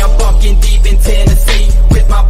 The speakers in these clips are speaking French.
I'm bunking deep in Tennessee with my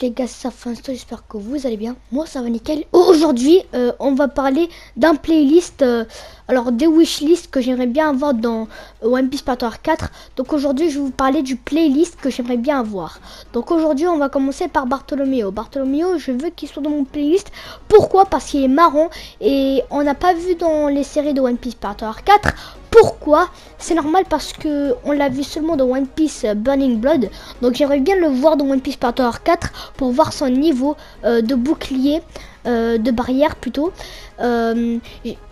Les gars, ça Finsto, j'espère que vous allez bien. Moi ça va nickel. Aujourd'hui, euh, on va parler d'un playlist, euh, alors des wishlists que j'aimerais bien avoir dans One Piece Part 4. Donc aujourd'hui, je vais vous parler du playlist que j'aimerais bien avoir. Donc aujourd'hui, on va commencer par Bartolomeo. Bartolomeo, je veux qu'il soit dans mon playlist. Pourquoi? Parce qu'il est marrant et on n'a pas vu dans les séries de One Piece Part 4. Pourquoi C'est normal parce que on l'a vu seulement dans One Piece Burning Blood. Donc j'aimerais bien le voir dans One Piece Part 4 pour voir son niveau euh, de bouclier, euh, de barrière plutôt. Euh,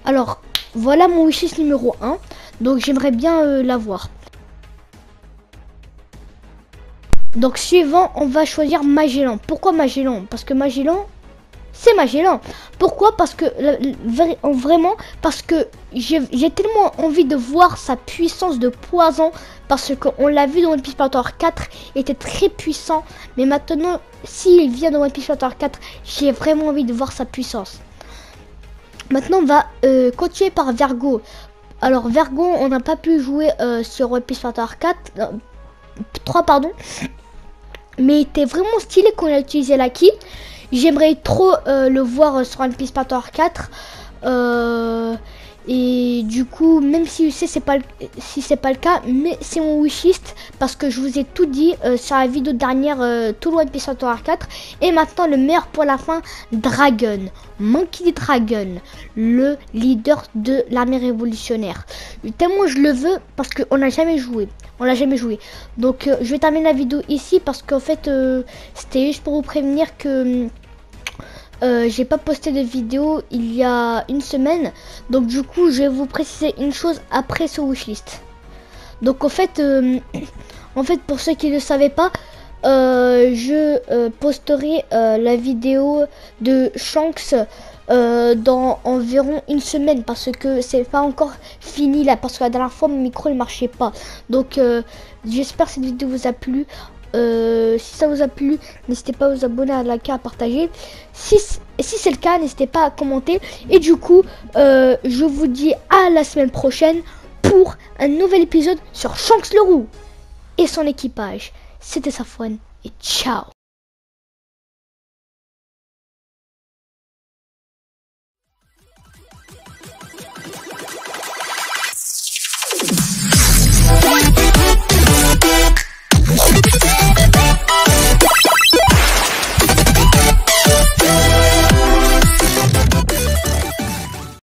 alors voilà mon wishlist numéro 1. Donc j'aimerais bien l'avoir. Donc suivant, on va choisir Magellan. Pourquoi Magellan? Parce que Magellan, c'est Magellan. Pourquoi? Parce que vraiment parce que j'ai tellement envie de voir sa puissance de poison parce qu'on l'a vu dans One Piece 4, il était très puissant, mais maintenant s'il vient dans One Piece 4, j'ai vraiment envie de voir sa puissance. Maintenant on va euh, continuer par Vergo. Alors Vergo, on n'a pas pu jouer euh, sur One Piece 4, 3 pardon, mais il était vraiment stylé qu'on a utilisé la qui. J'aimerais trop euh, le voir sur One Piece 4. Euh, et du coup, même si c'est pas si c'est pas le cas, mais c'est mon wishlist parce que je vous ai tout dit euh, sur la vidéo dernière tout le One Piece 4. Et maintenant le meilleur pour la fin, Dragon, Monkey Dragon, le leader de l'armée révolutionnaire. Tellement je le veux parce qu'on n'a jamais joué. On l'a jamais joué. Donc je vais terminer la vidéo ici parce qu'en fait c'était juste pour vous prévenir que euh, j'ai pas posté de vidéo il y a une semaine. Donc du coup, je vais vous préciser une chose après ce wishlist. Donc en fait, euh, en fait pour ceux qui ne savaient pas, euh, je posterai la vidéo de Shanks dans environ une semaine parce que c'est pas encore fini là parce que la dernière fois mon micro ne marchait pas. Donc j'espère que cette vidéo vous a plu. Euh, si ça vous a plu, n'hésitez pas à vous abonner, à liker, à partager. Si, si c'est le cas, n'hésitez pas à commenter. Et du coup, euh, je vous dis à la semaine prochaine pour un nouvel épisode sur Shanks le Roux et son équipage. C'était Safwan et ciao